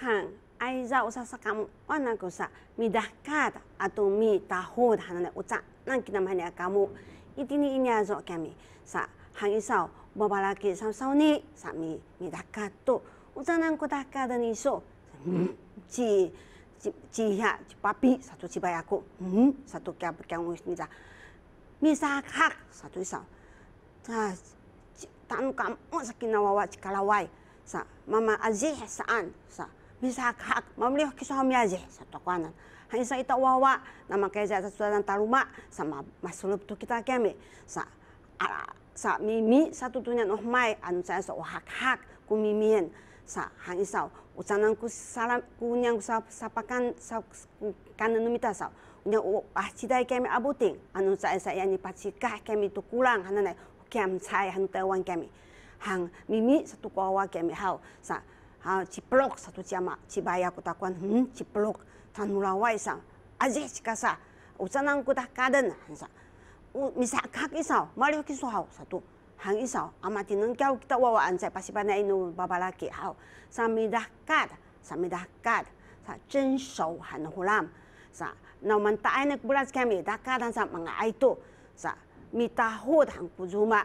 hang aiza usa kamu wana kusa midahkad atau mi tahud hanane uca nang kita mahanya kamu itini ini azo kami sa hang isau babalaki sa sau ni sa mi midahkad tu uca nang kudahkad ni so ci ci ya ci papi satu ci bayaku hmm satu kya kya ngus ni za mi sa hak satu isau ta tan kam o sakina wawa kalawai sa mama azih saan sa bisa hak mamlih kisah miaje satu kanan. Hanya sa ita wawa nama kaya sa sudah taruma sama masulup tu kita kami sa sa mimi satu tunya noh mai anu saya so hak hak ku mimien sa hang isau ucanan ku salam ku nyang sa sapakan sa kanan numita sa. Nya ah cidai kami abuting anu saya saya ni pacikah kami tu kulang hanane kiam cai han tawan kami hang mimi satu kawa kami hau sa ha ciplok satu jama cibaya ku takuan hmm ciplok. Tan mulawai sang. Aje cikasa usanang ku tak kaden. Sa u misa kak isau. Mari ki so hau. Satu. Hang isau. Amati nang kau kita wawa ansai pasi pana inu babalaki hau. Samidah kad. Samidah kad. Sa chen shou han hulam. Sa na man ta ai nak bulas kami dakad sa mga aito sa mi tahud hang kuzuma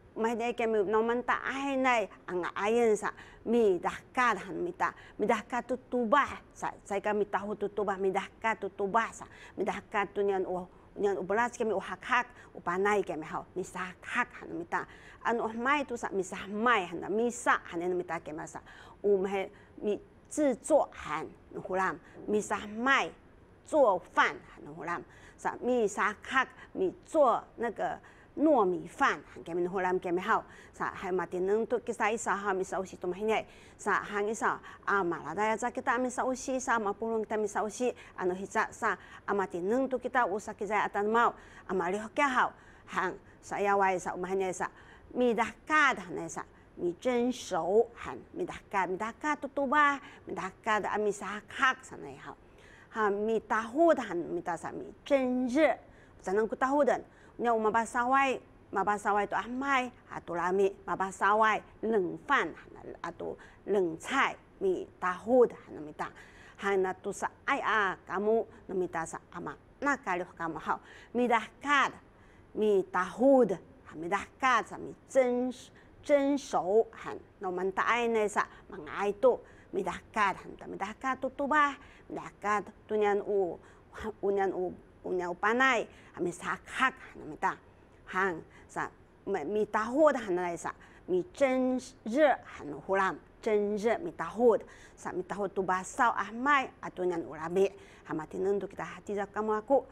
mai dai kami no man ta ai nai ang ayen sa mi dah ka han mi ta mi dah ka tu tubah sa sai kami tahu tu tubah mi dah ka tu tubah sa mi dah ka tu nyan oh nyan ubelas kami uhak hak upanai kami hau mi sa hak han mi ta an oh mai tu sa mi sa mai han mi sa han mi ta kami sa u me mi 制作韩胡兰米沙麦做饭韩胡兰sa mi sa hak mi 做那个。 糯米饭，喊给我们喝两给我们喝。啥？海马蒂能土，其实伊啥哈米撒乌西都嘛哈呢？啥？哈伊啥？啊马拉大爷扎克达米撒乌西，啥马普龙克达米撒乌西，安诺哈扎啥？阿马蒂能土，kita 乌萨克扎伊阿丹毛，阿马里克亚哈。喊，啥呀？娃伊啥？嘛哈呢？啥？米达卡的哈呢？啥？米蒸熟，喊米达卡，米达卡土土巴，米达卡的阿米撒黑啥呢？哈？哈米达火的哈，米达啥米蒸热，咱能古达后等。zanang ku tahu dan nyau mabasawai mabasawai tu ahmai atau lami mabasawai leng fan atau leng cai mi tahu dah namita hana tu sa ai a kamu namita sa ama na kali kamu hau mi dah kad mi tahu dah mi dah kad sa mi 真真熟很，那我 unyau panai ami sakak hana meta han sa me mi taho dah hana isa mi chen je hana hulam chen je mi taho da sa mi taho tu basau ahmai atunyan urabe hamati nendu kita hati za aku